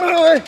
Bye.